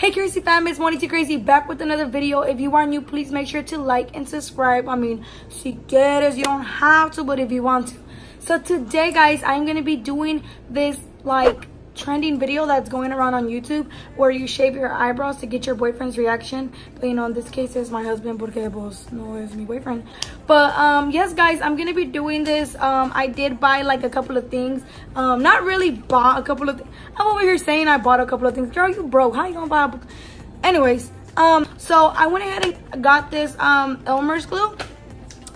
Hey Crazy fam, it's Monitoocrazy back with another video. If you are new, please make sure to like and subscribe. I mean, si quieres, you don't have to, but if you want to. So today, guys, I'm to be doing this, like, trending video that's going around on YouTube where you shave your eyebrows to get your boyfriend's reaction. But you know, in this case, it's my husband porque pues no es mi boyfriend. But um, yes, guys, I'm gonna be doing this. Um, I did buy like a couple of things. Um, not really bought a couple of. I'm over here saying I bought a couple of things. Girl, you broke. How you gonna buy? Anyways, um, so I went ahead and got this um Elmer's glue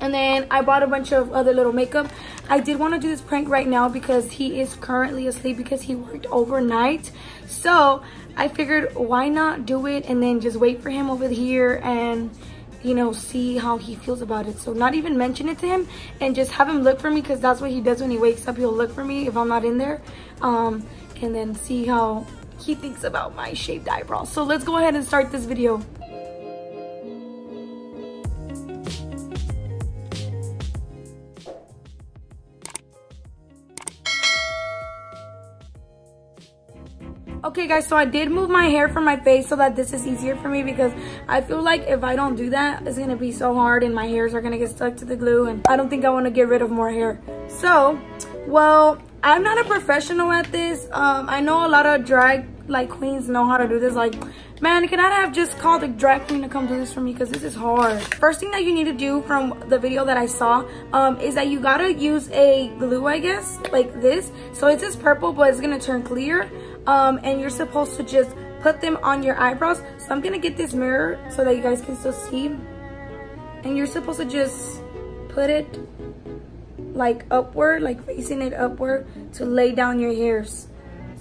and then I bought a bunch of other little makeup. I did want to do this prank right now because he is currently asleep because he worked overnight. So I figured why not do it and then just wait for him over here and you know see how he feels about it. So not even mention it to him and just have him look for me because that's what he does when he wakes up. He'll look for me if i'm not in there um and then see how he thinks about my shaved eyebrows. So let's go ahead and start this video Okay guys, so I did move my hair from my face so that this is easier for me because I feel like if I don't do that, it's gonna be so hard and my hairs are gonna get stuck to the glue and I don't think I wanna get rid of more hair. So, well, I'm not a professional at this. Um, I know a lot of drag like queens know how to do this. Like, man, can I have just called a drag queen to come do this for me? Because this is hard. First thing that you need to do from the video that I saw um, is that you gotta use a glue, I guess, like this. So it's just purple, but it's gonna turn clear um, and you're supposed to just put them on your eyebrows. So I'm gonna get this mirror so that you guys can still see. And you're supposed to just put it like upward, like facing it upward to lay down your hairs.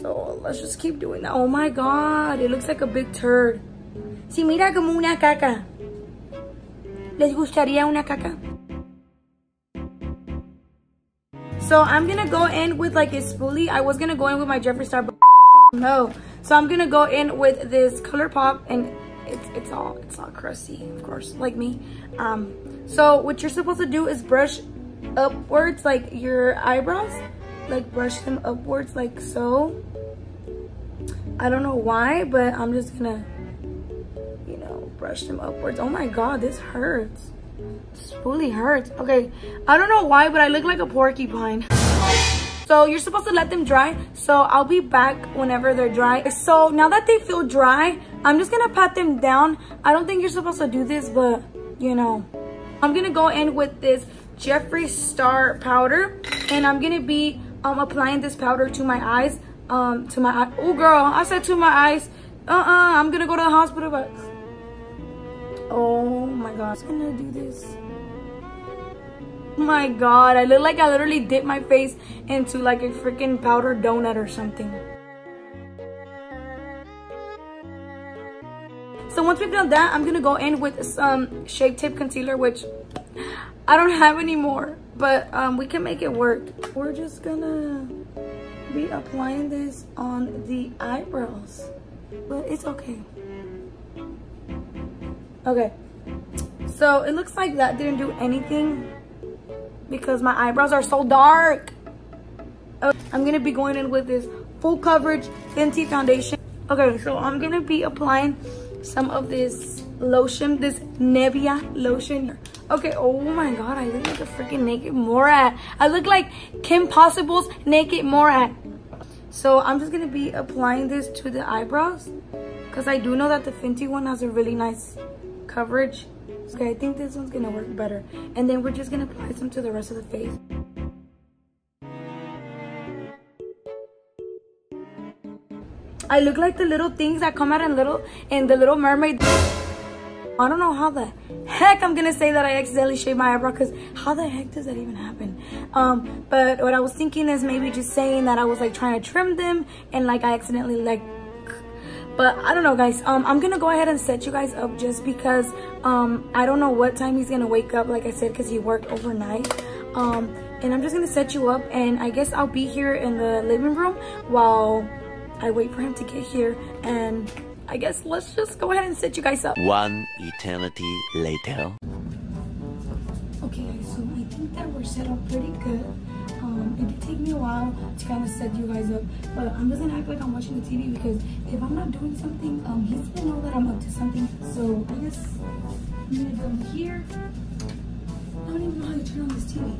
So let's just keep doing that. Oh my God, it looks like a big turd. Si mira como una caca. ¿Les gustaría una caca? So I'm gonna go in with like a spoolie. I was gonna go in with my Jeffree Star, no. So I'm gonna go in with this ColourPop and it's it's all it's all crusty, of course, like me. Um, so what you're supposed to do is brush upwards like your eyebrows, like brush them upwards like so. I don't know why, but I'm just gonna, you know, brush them upwards. Oh my god, this hurts. This really hurts. Okay, I don't know why, but I look like a porcupine. So you're supposed to let them dry. So I'll be back whenever they're dry. So now that they feel dry, I'm just gonna pat them down. I don't think you're supposed to do this, but you know. I'm gonna go in with this Jeffree Star powder and I'm gonna be um, applying this powder to my eyes. Um, to my eye. Oh girl, I said to my eyes. Uh-uh, I'm gonna go to the hospital, but oh my god, I'm gonna do this my god, I look like I literally dipped my face into like a freaking powdered donut or something. So once we've done that, I'm gonna go in with some Shape Tape Concealer, which I don't have anymore, but um, we can make it work. We're just gonna be applying this on the eyebrows, but it's okay. Okay, so it looks like that didn't do anything because my eyebrows are so dark. Uh, I'm to be going in with this full coverage Fenty foundation. Okay, so I'm to be applying some of this lotion, this Nivea lotion. Okay, oh my god, I look like a freaking naked mole rat. I look like Kim Possible's naked mole rat. So I'm just to be applying this to the eyebrows because I do know that the Fenty one has a really nice coverage. Okay, I think this one's gonna work better. And then we're just gonna apply some to the rest of the face. I look like the little things that come out in little in the Little Mermaid. I don't know how the heck I'm gonna say that I accidentally shaved my eyebrow because how the heck does that even happen? Um, but what I was thinking is maybe just saying that I was like trying to trim them and like I accidentally like but i don't know guys. Um i'm gonna go ahead and set you guys up just because um i don't know what time he's gonna wake up like i said because he worked overnight. Um and i'm just gonna set you up and i guess i'll be here in the living room while i wait for him to get here. And i guess let's just go ahead and set you guys up. One eternity later. Okay guys so i think that we're set up pretty good it did take me a while to kind of set you guys up, but I'm just gonna act like I'm watching the TV because if I'm not doing something, um, he's gonna know that I'm up to something. So I guess I'm gonna go here. I don't even know how to turn on this TV.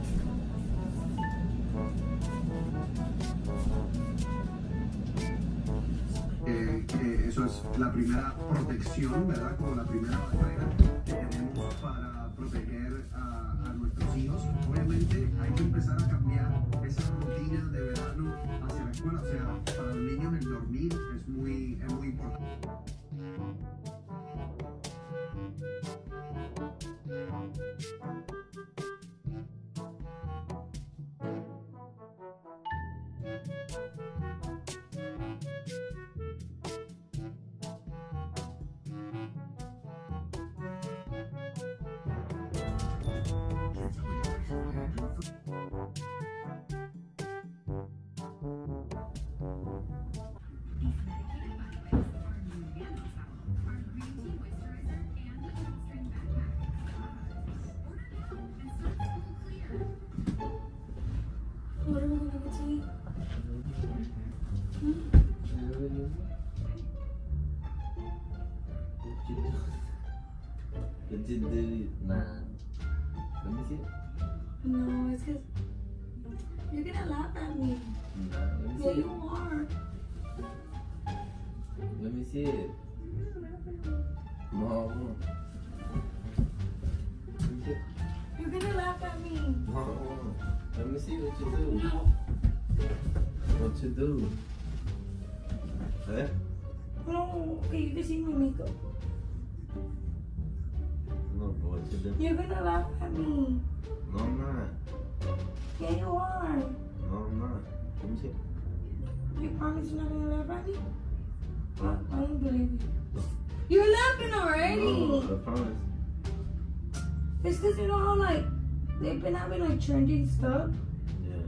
Eh, que eso es la primera protección, ¿verdad? Como la primera barrera que tenemos para proteger a, Obviamente hay que empezar a cambiar esa rutina de verano hacia la escuela. O sea, para los niños el dormir es muy, es muy importante. What you do? Nah. Let me see. No, it's because you're gonna laugh at me. Nah, let me Yeah, see. you are. Let me see it. No. Me. You're gonna laugh at me. No. Let me see what you do. No. What you do? Eh? No. Okay, you can see my makeup. No, but what you do? You're gonna laugh at me. No, I'm not. Yeah, you are. No, I'm not. Let me see. You promise you're not gonna laugh at me? I, I don't believe you. You're laughing already. No, I promise. It's because you know how like they've been having like trending stuff. Yeah.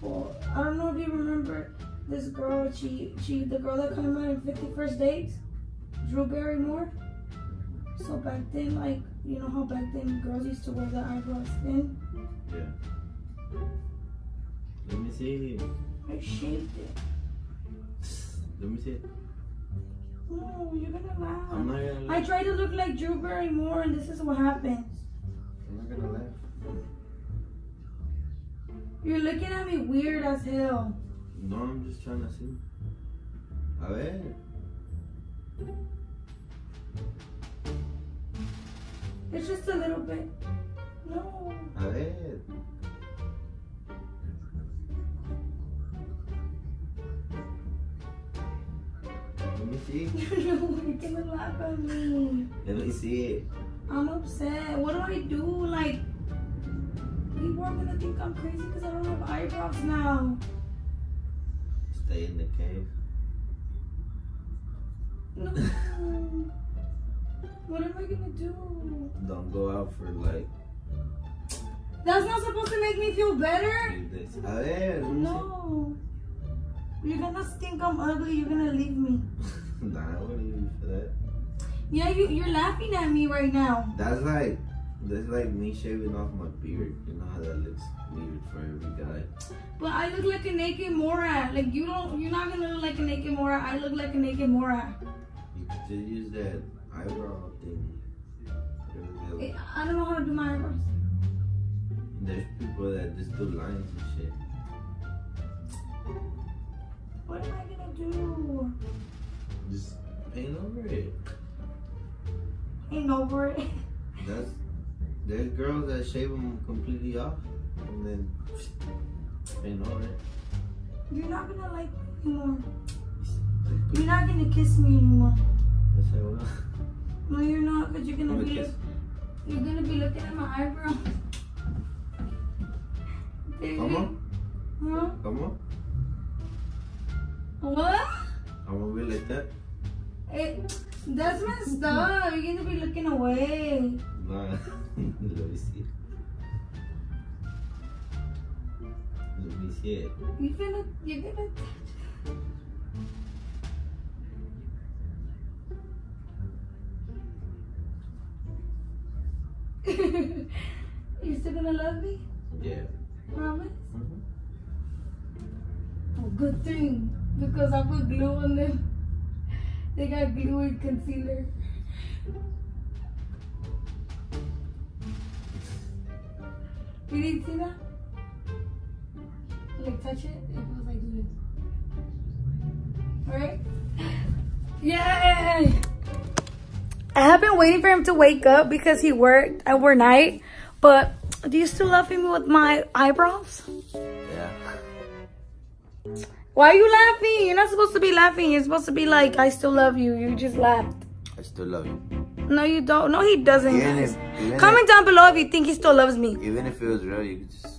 Well, I don't know if you remember this girl. She she the girl that came out in Fifty First Dates, Drew Barrymore. So back then, like you know how back then girls used to wear the eyebrows thin. Yeah. Let me see. I shaved it. Let me see. No, you're gonna laugh. I'm not gonna laugh. I try to look like Drew Barrymore, and this is what happens. I'm not gonna laugh. You're looking at me weird as hell. No, I'm just trying to see. A ver. It's just a little bit. No. A ver. Let me see. You're gonna laugh at me. Let me see it. I'm upset. What do I do? Like, people are gonna think I'm crazy because I don't have eyebrows now. Stay in the cave. No. what am I gonna do? Don't go out for like That's not supposed to make me feel better. few days. A ver. No. You're gonna think I'm ugly. You're gonna leave me. nah, I wouldn't leave you for that. Yeah, you, you're laughing at me right now. That's like that's like me shaving off my beard. You know how that looks weird for every guy. But I look like a naked Mora. Like you don't. You're not gonna look like a naked Mora. I look like a naked Mora. You could just use that eyebrow thing. Whatever. Eh, I don't know how to do my eyebrows. There's people that just do lines and shit. What am I gonna do? Just paint over it. Ain't over it. That's there's girls that shave them completely off and then paint over it. You're not gonna like me anymore. You're not gonna kiss me anymore. That's how it No, you're not, because you're gonna be look, you're gonna be looking at my eyebrows. Come on, Huh? come on. What? I'm gonna be like that. It, that's messed up. You're gonna be looking away. Nah, let me see. Let me see it. You're gonna, you're gonna. you still gonna love me? Yeah. Promise? Mhm. Good thing. Because I put glue on them. They got glue and concealer. You didn't see that? Like touch it, it goes like this. Alright? Yay! I have been waiting for him to wake up because he worked overnight. But do you still love me with my eyebrows? Yeah. Why are you laughing? You're not supposed to be laughing. You're supposed to be like, I still love you. You just laughed. I still love you. No, you don't. No, he doesn't. Even guys. if, even Comment down below if you think he still loves me. even if it was real, you could just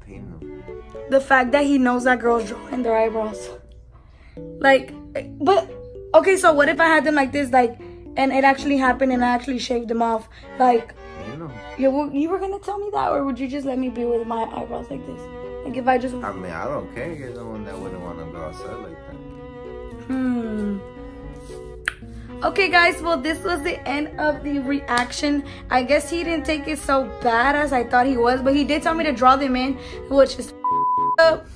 paint them. The fact that he knows that girls drawing their eyebrows. Like, eh, but, okay, so what if I had them like this, like, and it actually happened and I actually shaved them off? Like, You know. you were, you were gonna tell me that, or would you just let me be with my eyebrows like this? Like, if I just. I mean, I don't care. You're the one that wouldn't want to go outside like that. Hmm. Okay, guys, well, this was the end of the reaction. I guess he didn't take it so bad as I thought he was, but he did tell me to draw them in, which is up.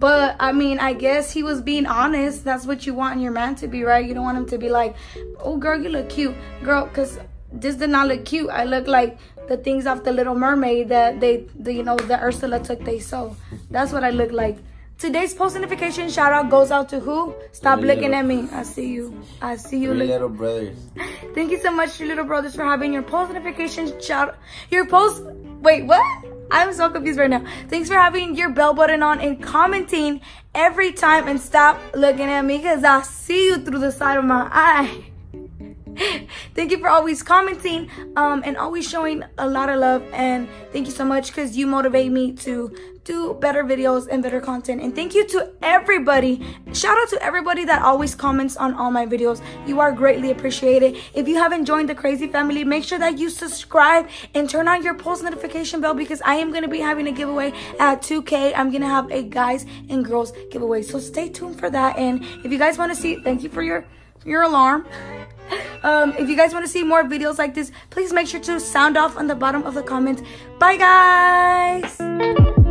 But, I mean, I guess he was being honest. That's what you want your man to be, right? You don't want him to be like, oh, girl, you look cute. Girl, because this did not look cute. I look like the things off the Little Mermaid that they, the, you know, that Ursula took they so That's what I look like. Today's post notification shout out goes out to who? Stop looking little- at me. I see you. I see you. Little brothers. Thank you so much, your little brothers, for having your post notification shout. Your post. Wait, what? I'm so confused right now. Thanks for having your bell button on and commenting every time and stop looking at me because I see you through the side of my eye. thank you for always commenting um, and always showing a lot of love. And thank you so much because you motivate me to do better videos and better content. And thank you to everybody. Shout out to everybody that always comments on all my videos. You are greatly appreciated. If you haven't joined the Crazy Family, make sure that you subscribe and turn on your post notification bell because I am going to be having a giveaway at 2K. I'm going to have a guys and girls giveaway. So stay tuned for that. And if you guys want to see, thank you for your, your alarm. Um, if you guys want to see more videos like this, please make sure to sound off on the bottom of the comments. Bye, guys.